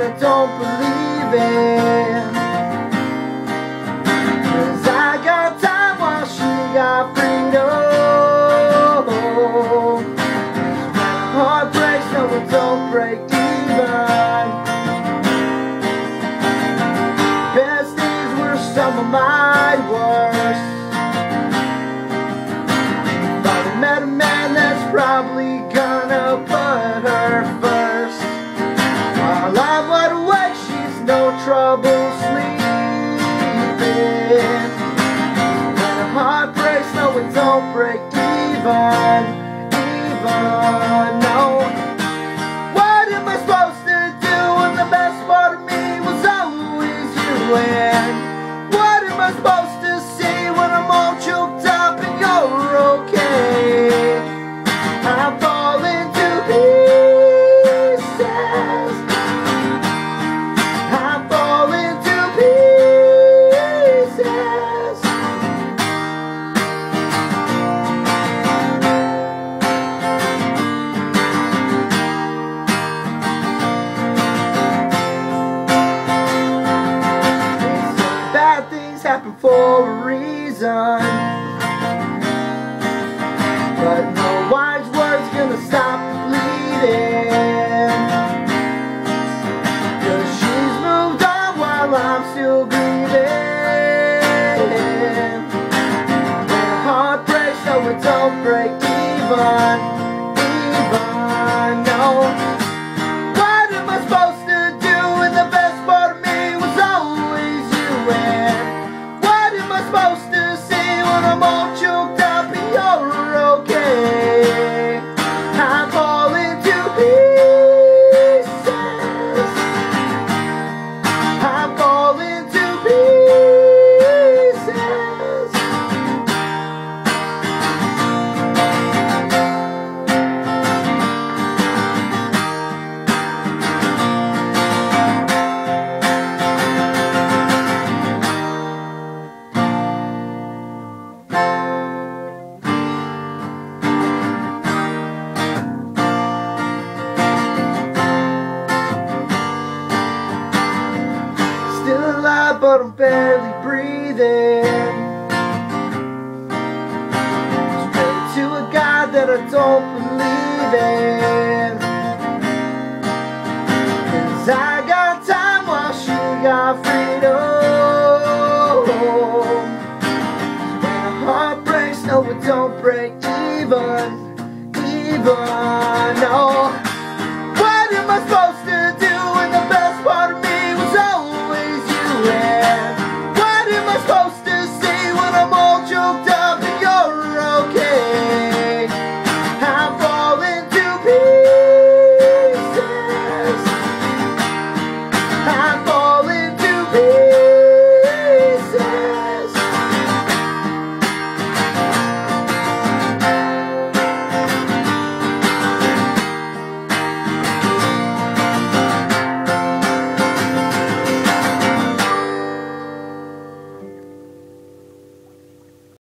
and I don't believe it Cause I got time while she got freedom. Heart breaks, no it don't break even. Best days were some of my worst. If I met a man that's probably gone. Trouble sleeping. When her heart breaks, no, it don't break But no wise words gonna stop bleeding. Cause she's moved on while I'm still grieving. When a heart breaks, it don't break. Even, but I'm barely breathing. Straight to a God that I don't believe in. Cause I got time while she got freedom. When a heart breaks, no, it don't break even. Even, no. What am I supposed